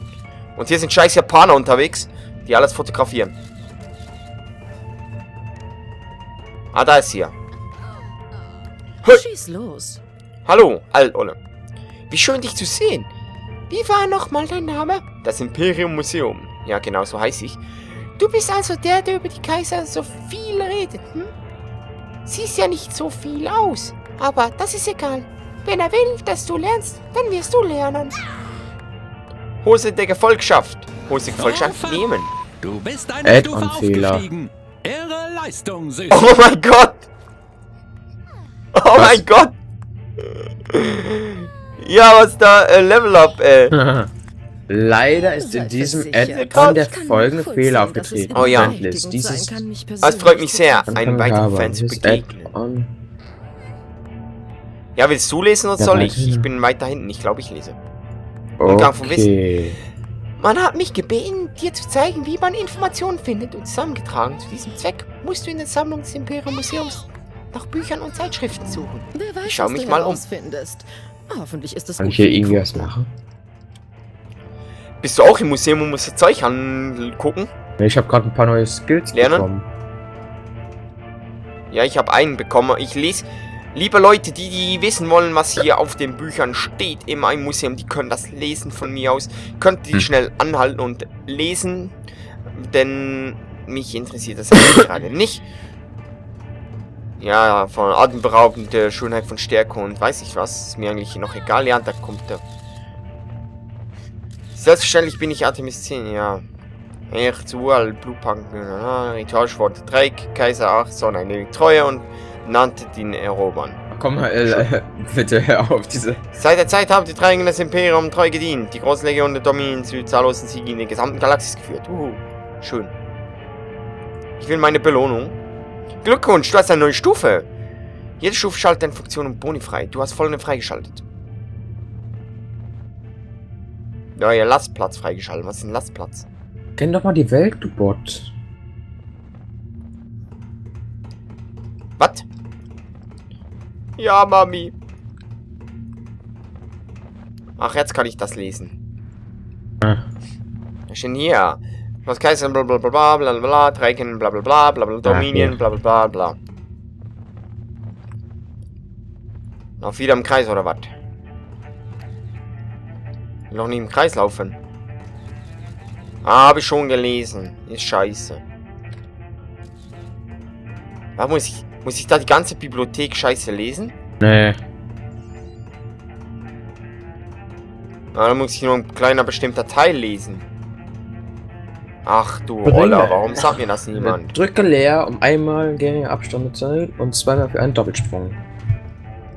Speaker 2: Und hier sind scheiß Japaner unterwegs, die alles fotografieren. Ah, da ist sie ja.
Speaker 10: Schieß los.
Speaker 2: Hallo, Altolle. Wie schön dich zu sehen. Wie war nochmal dein Name? Das Imperium Museum. Ja, genau so heiße ich. Du bist also der, der über die Kaiser so viel redet, hm? Siehst ja nicht so viel aus. Aber das ist egal. Wenn er will, dass du lernst, dann wirst du lernen. Hose der Gefolgschaft. Hose der Gefolgschaft
Speaker 3: Oh,
Speaker 2: nehmen.
Speaker 3: Du bist eine
Speaker 1: Add-on
Speaker 3: Stufe
Speaker 1: Fehler.
Speaker 3: aufgestiegen. Ehre Leistung, Süß.
Speaker 2: Oh mein Gott! Oh
Speaker 1: Was?
Speaker 2: mein Gott! Ja, was da? Äh, Level Up, ey.
Speaker 1: Leider ist in diesem. Add-on der folgende Fehler
Speaker 10: es
Speaker 1: aufgetreten.
Speaker 2: Oh ja.
Speaker 1: Dieses
Speaker 10: sein kann, mich
Speaker 2: Das freut mich sehr, einem weiteren Fan zu begegnen. Ja, willst du lesen oder
Speaker 1: Ja,
Speaker 2: soll ich? Ich bin weiter hinten. Ich glaube, ich lese. Umgang von
Speaker 1: Okay.
Speaker 2: Man hat mich gebeten, dir zu zeigen, wie man Informationen findet und zusammengetragen. Zu diesem Zweck musst du in der Sammlung des Imperium Museums nach Büchern und Zeitschriften suchen.
Speaker 10: Wer weiß,
Speaker 2: Ich schau
Speaker 10: was
Speaker 2: mich
Speaker 10: du
Speaker 2: mal um.
Speaker 10: herausfindest. Hoffentlich ist es
Speaker 1: Kann
Speaker 10: gut
Speaker 1: ich hier irgendwie was machen?
Speaker 2: Bist du auch im Museum und musst das Zeug angucken?
Speaker 1: Ich habe gerade ein paar neue Skills
Speaker 2: Lernen?
Speaker 1: bekommen.
Speaker 2: Ja, ich habe einen bekommen. Ich lese. Liebe Leute, die, die wissen wollen, was hier auf den Büchern steht in einem Museum, die können das lesen von mir aus. Könnt ihr
Speaker 1: Hm.
Speaker 2: schnell anhalten und lesen, denn mich interessiert das eigentlich gerade nicht. Ja, von atemberaubender Schönheit von Stärke und weiß ich was, ist mir eigentlich noch egal. Ja, da kommt der. Selbstverständlich bin ich Artemis 10, ja. Echt zu, all Blutpunk, Ritualschwort Dreieck, Kaiser 8, Sonne, eine Treue und nannte ihn erobern.
Speaker 1: Komm mal, äh, bitte hör auf diese.
Speaker 2: Seit der Zeit haben die Dreigen das Imperium treu gedient. Die große Legion der Dominion zu zahllosen Siegen in der gesamten Galaxis geführt. Uhu. Schön. Ich will meine Belohnung. Glückwunsch, du hast eine neue Stufe. Jede Stufe schaltet eine Funktion und Boni frei. Du hast folgende freigeschaltet. Neuer Lastplatz freigeschaltet. Was ist ein Lastplatz?
Speaker 1: Kenn doch mal die Welt, du Bot.
Speaker 2: Was? Ja, Mami. Ach, jetzt kann ich das lesen.
Speaker 1: Ah.
Speaker 2: Was steht hier? Was Kaiser, bla bla bla bla bla bla bla, Draken, bla bla bla bla bla, Dominion, bla bla bla bla. Noch wieder im Kreis oder was? Will Noch nie im Kreis laufen. Ah, hab ich schon gelesen. Ist scheiße. Was muss ich? Muss ich da die ganze Bibliothek scheiße lesen?
Speaker 1: Nee.
Speaker 2: Ah, dann muss ich nur ein kleiner bestimmter Teil lesen. Ach du
Speaker 1: Bringe.
Speaker 2: Roller, warum sagt mir das niemand?
Speaker 1: Drücke leer, um einmal geringer Abstand zu sein und zweimal für einen Doppelsprung.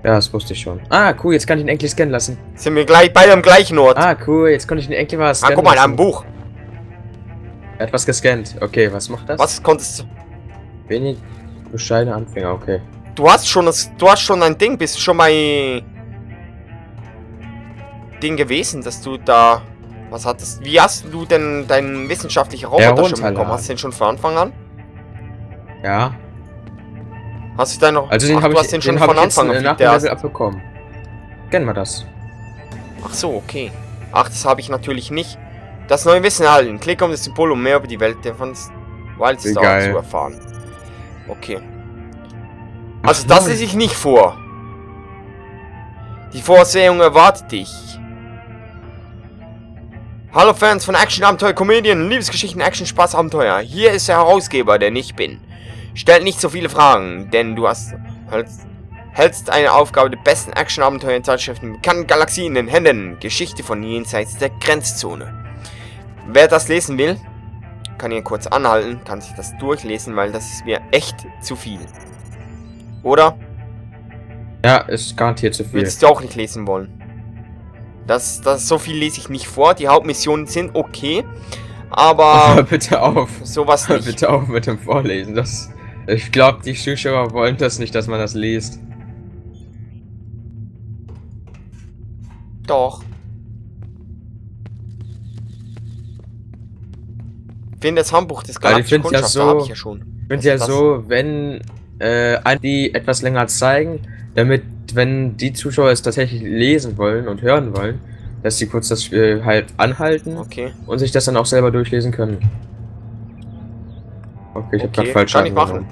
Speaker 1: Ja, das wusste ich schon. Ah, cool, jetzt kann ich den Enkel scannen lassen.
Speaker 2: Sind wir gleich beide am gleichen Ort? Ah,
Speaker 1: Ah, cool, jetzt konnte ich den Enkel was scannen
Speaker 2: guck mal,
Speaker 1: lassen.
Speaker 2: ein Buch.
Speaker 1: Er hat was gescannt. Okay, was macht das?
Speaker 2: Was konntest du...
Speaker 1: Wenig bescheidene Anfänger, okay.
Speaker 2: Du hast schon das... Du hast schon ein Ding, bist schon mal... Ding gewesen, dass du da... Was hattest... Wie hast du denn deinen wissenschaftlichen Roboter schon bekommen? Hast du den schon von Anfang an?
Speaker 1: Ja.
Speaker 2: Hast du deinen noch...
Speaker 1: Also den habe
Speaker 2: du
Speaker 1: ich,
Speaker 2: hast den
Speaker 1: den
Speaker 2: schon
Speaker 1: hab
Speaker 2: von Anfang an.
Speaker 1: nach
Speaker 2: Der
Speaker 1: dem Level abbekommen. Kennen wir das?
Speaker 2: Ach so, okay. Ach, das habe ich natürlich nicht. Das neue Wissen erhalten. Klick um das Symbol, um mehr über die Welt der von Wildstar zu erfahren. Okay. Also das lese ich nicht vor. Die Vorsehung erwartet dich. Hallo Fans von Action, Abenteuer, Komödien, Liebesgeschichten, Action, Spaß, Abenteuer. Hier ist der Herausgeber, der ich bin. Stellt nicht so viele Fragen, denn du hast hältst, hältst eine Aufgabe der besten Action-Abenteuer in Zeitschriften bekannten Galaxien in den Händen. Geschichte von jenseits der Grenzzone. Wer das lesen will, kann hier kurz anhalten, kann sich das durchlesen, weil das ist mir echt zu viel. Oder?
Speaker 1: Ja, ist garantiert zu viel.
Speaker 2: Würdest du auch nicht lesen wollen? Das, das, so viel lese ich nicht vor. Die Hauptmissionen sind okay.
Speaker 1: Hör
Speaker 2: Aber
Speaker 1: bitte auf.
Speaker 2: sowas
Speaker 1: Hör
Speaker 2: nicht.
Speaker 1: bitte auf mit dem Vorlesen. Das, ich glaube, die Zuschauer wollen das nicht, dass man das liest.
Speaker 2: Doch. Finde das Handbuch des Galaktischen
Speaker 1: find's ja
Speaker 2: Kundschafter
Speaker 1: so-
Speaker 2: habe ich ja schon.
Speaker 1: Ich finde ja
Speaker 2: das?
Speaker 1: so, wenn äh, die etwas länger zeigen, damit, wenn die Zuschauer es tatsächlich lesen wollen und hören wollen, dass sie kurz das Spiel halt anhalten
Speaker 2: Okay,
Speaker 1: und sich das dann auch selber durchlesen können. Okay, ich hab
Speaker 2: Okay,
Speaker 1: grad falsch
Speaker 2: kann ich machen.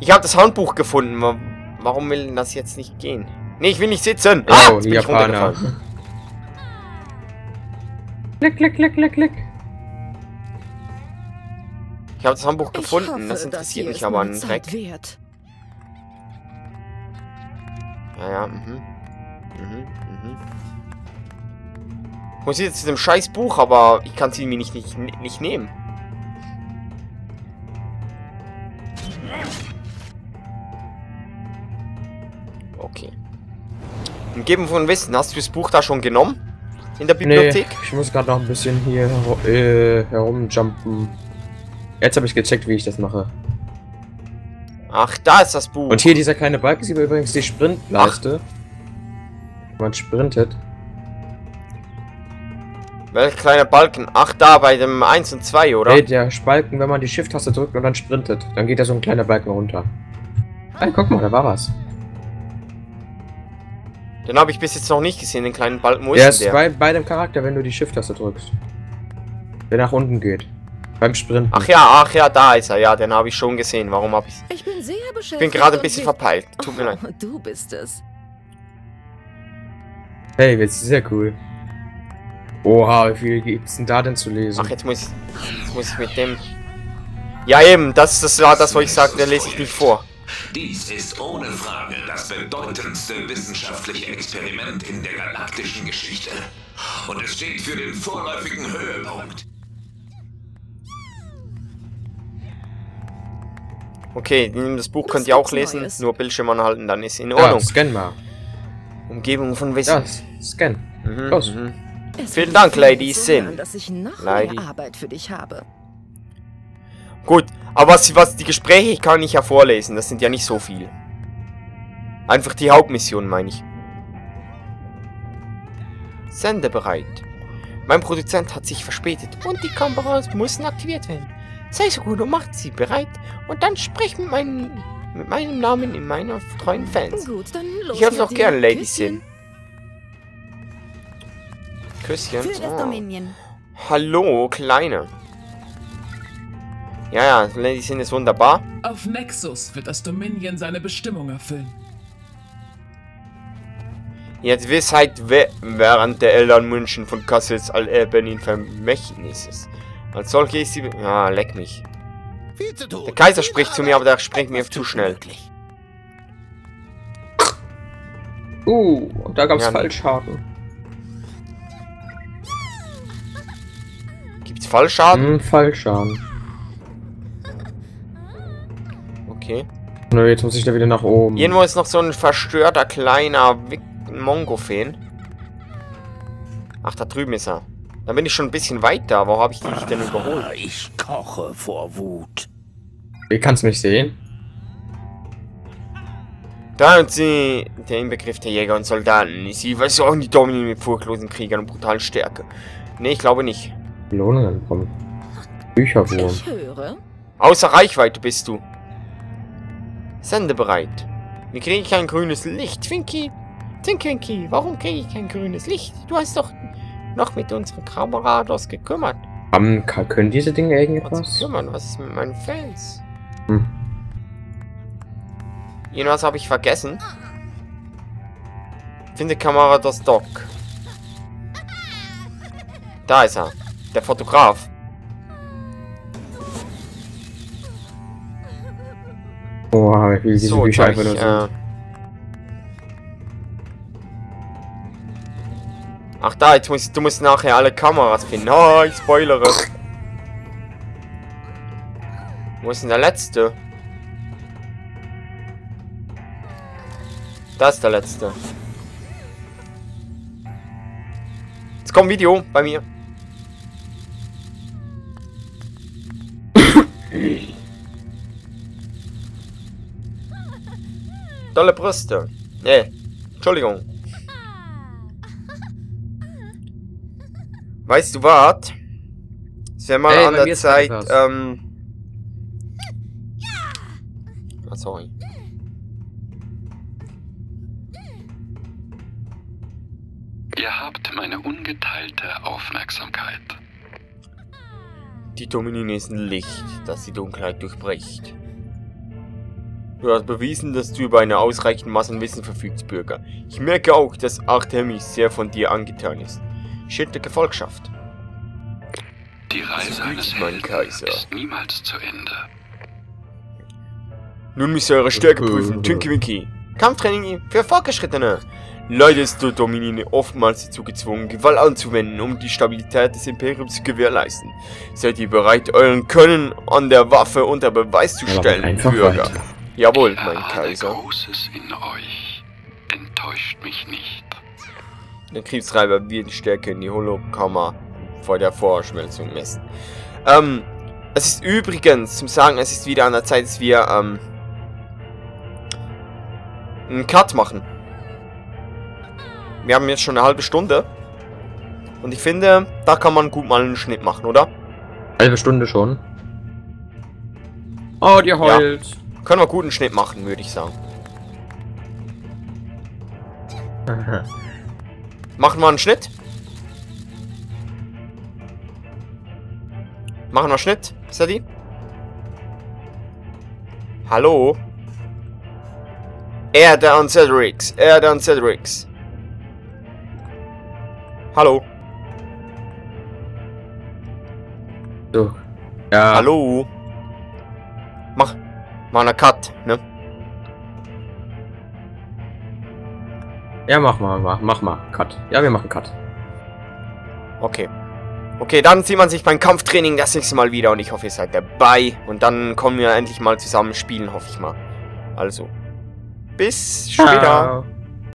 Speaker 2: ich habe das Handbuch gefunden. Wa- Warum will denn das jetzt nicht gehen? Nee, ich will nicht sitzen.
Speaker 1: Oh,
Speaker 2: Ah,
Speaker 1: die
Speaker 2: jetzt bin ich
Speaker 1: Japaner.
Speaker 2: runtergefallen.
Speaker 1: Klick, klick, klick, klick, klick.
Speaker 2: Ich habe das Handbuch
Speaker 10: Ich
Speaker 2: gefunden.
Speaker 10: hoffe,
Speaker 2: das interessiert mich aber einen Dreck.
Speaker 10: Wert.
Speaker 2: Ja, ja, mhm. Mhm, mhm. Ich muss jetzt zu dem scheiß Buch, aber ich kann sie mir nicht, nicht, nicht nehmen. Umgeben von Wissen, hast du das Buch da schon genommen? In der
Speaker 1: Nee,
Speaker 2: Bibliothek?
Speaker 1: ich muss gerade noch ein bisschen hier äh, herumjumpen. Jetzt habe ich gecheckt, wie ich das mache.
Speaker 2: Ach, da ist das Buch.
Speaker 1: Und hier dieser kleine Balken sieht man übrigens die Sprintleiste. Wenn man sprintet.
Speaker 2: Welcher kleine Balken? Ach, da bei dem 1 und 2, oder?
Speaker 1: Nee, der Balken, wenn man die Shift-Taste drückt und dann sprintet, dann geht da so ein kleiner Balken runter. Hey, guck mal, da war was.
Speaker 2: Den habe ich bis jetzt noch nicht gesehen, den kleinen Balken. Wo
Speaker 1: Der
Speaker 2: ist der?
Speaker 1: bei, bei dem Charakter, wenn du die Shift-Taste drückst. Der nach unten geht. Beim Sprinten.
Speaker 2: Ach ja, ach ja, da ist er. Ja, den habe ich schon gesehen. Warum habe ich...
Speaker 10: Ich bin sehr
Speaker 2: Ich
Speaker 10: beschäftigt.
Speaker 2: bin gerade ein bisschen verpeilt. Tut mir leid.
Speaker 10: Oh, du bist es.
Speaker 1: Hey, jetzt ist sehr cool. Oha, wie viel gibt's denn da denn zu lesen?
Speaker 2: Ach, jetzt muss ich, jetzt muss ich mit dem... Ja eben, das ist das, ja, das, was ich sagte, der lese ich nicht vor.
Speaker 3: Dies ist ohne Frage das bedeutendste wissenschaftliche Experiment in der galaktischen Geschichte. Und es steht für den vorläufigen Höhepunkt.
Speaker 2: Okay, das Buch könnt ihr auch lesen,
Speaker 10: Neues?
Speaker 2: nur Bildschirm anhalten, dann ist in
Speaker 1: ja,
Speaker 2: Ordnung.
Speaker 1: scan mal.
Speaker 2: Umgebung von Wissen.
Speaker 1: Ja, scan.
Speaker 2: Mhm,
Speaker 1: los.
Speaker 2: mhm. Vielen Dank, Lady Sin.
Speaker 10: hören, dass ich noch
Speaker 2: Lady.
Speaker 10: mehr Arbeit für dich habe.
Speaker 2: Gut, aber was, was die Gespräche ich kann ich ja vorlesen, das sind ja nicht so viel. Einfach die Hauptmission, meine ich. Sendebereit. Mein Produzent hat sich verspätet und die Kameras müssen aktiviert werden. Sei so gut und macht sie bereit und dann sprich mit, meinen, mit meinem Namen in meiner treuen Fans.
Speaker 10: Gut.
Speaker 2: Ich helfe doch
Speaker 10: dir.
Speaker 2: gerne, Lady
Speaker 10: Küsschen.
Speaker 2: Sin. Küsschen.
Speaker 5: Das
Speaker 2: Oh. Hallo, Kleine. Ja, ja, Lady Sin ist wunderbar.
Speaker 4: Auf Nexus wird das Dominion seine Bestimmung erfüllen.
Speaker 2: Jetzt Gewissheit we- während der Elternmünchen von Kassels Allerben in Vermächtnis ist. Als solche ist sie... Ja, leck mich. Der Kaiser spricht zu mir, aber der springt mir zu schnell.
Speaker 1: Uh, da gab's
Speaker 2: Ja, nee.
Speaker 1: Fallschaden.
Speaker 2: Gibt's Fallschaden?
Speaker 1: Hm, Fallschaden.
Speaker 2: Okay.
Speaker 1: Nö, jetzt muss ich da wieder nach oben.
Speaker 2: Irgendwo ist noch so ein verstörter kleiner Mongo-Fan. Ach, da drüben ist er. Dann bin ich schon ein bisschen weiter. Wo habe ich dich denn überholt?
Speaker 3: Ich koche vor Wut.
Speaker 1: Wie kannst du mich sehen?
Speaker 2: Da und sie, der Inbegriff der Jäger und Soldaten. Sie versorgen die Domini mit furchtlosen Kriegern und brutalen Stärke. Nee, ich glaube nicht.
Speaker 1: Belohnungen kommen. Bücherwurm.
Speaker 10: Ich höre.
Speaker 2: Außer Reichweite bist du. Sendebereit. Wie kriege ich ein grünes Licht, Twinkie? Tinkwinkie, warum kriege ich kein grünes Licht? Du hast doch noch mit unseren Kamerados gekümmert.
Speaker 1: Haben, ka- können diese Dinge
Speaker 2: Was
Speaker 1: irgendetwas?
Speaker 2: kümmern? Was ist mit meinen Fans?
Speaker 1: Hm.
Speaker 2: Irgendwas habe ich vergessen. Finde Kamerados Doc. Da ist er. Der Fotograf.
Speaker 1: Boah, wie diese
Speaker 2: So,
Speaker 1: Bücher
Speaker 2: jetzt
Speaker 1: einfach nur
Speaker 2: äh... Ach da, jetzt muss, du musst nachher alle Kameras finden. Oh, ich spoilere. Wo ist denn der letzte? Da ist der letzte. Jetzt kommt ein Video bei mir. Tolle Brüste. Nee, Entschuldigung. Weißt du was? Es wäre mal
Speaker 1: Ey,
Speaker 2: an der Zeit, ähm... Ah, sorry.
Speaker 6: Ihr habt meine ungeteilte Aufmerksamkeit.
Speaker 2: Die Dominin ist ein Licht, das die Dunkelheit durchbricht. Du hast bewiesen, dass du über eine ausreichende Massenwissen verfügst, Bürger. Ich merke auch, dass Artemis sehr von dir angetan ist. Schild der Gefolgschaft.
Speaker 6: Die Reise
Speaker 2: So
Speaker 6: eines Helden
Speaker 2: Kaiser.
Speaker 6: ist niemals zu Ende.
Speaker 2: Nun müsst ihr eure Stärke prüfen, Twinkie Winky. Kampftraining für Fortgeschrittene. Leider ist der Dominion oftmals dazu gezwungen, Gewalt anzuwenden, um die Stabilität des Imperiums zu gewährleisten. Seid ihr bereit, euren Können an der Waffe unter Beweis zu stellen, Bürger?
Speaker 1: weiter.
Speaker 2: Jawohl,
Speaker 6: Ich
Speaker 2: mein Kaiser.
Speaker 6: Großes in euch. Enttäuscht mich nicht.
Speaker 2: Der Kriegstreiber wird die Stärke in die Holokammer vor der Vorschmelzung messen. Ähm, es ist übrigens zum Sagen, es ist wieder an der Zeit, dass wir, ähm, einen Cut machen. Wir haben jetzt schon eine halbe Stunde. Und ich finde, da kann man gut mal einen Schnitt machen, oder?
Speaker 1: Halbe Stunde schon. Oh, die heult.
Speaker 2: Können wir gut einen Schnitt machen, würde ich sagen. Machen wir einen Schnitt? Machen wir einen Schnitt, Sadie? Hallo? Erde an Cedrics, Erde an Cedrics. Hallo?
Speaker 1: So. Ja.
Speaker 2: Hallo? Mach einen Cut, ne?
Speaker 1: Ja, mach mal, mach, mach mal. Cut. Ja, wir machen Cut.
Speaker 2: Okay. Okay, dann sieht man sich beim Kampftraining das nächste Mal wieder und ich hoffe, ihr seid dabei. Und dann kommen wir endlich mal zusammen spielen, hoffe ich mal. Also, bis später.
Speaker 1: Ciao.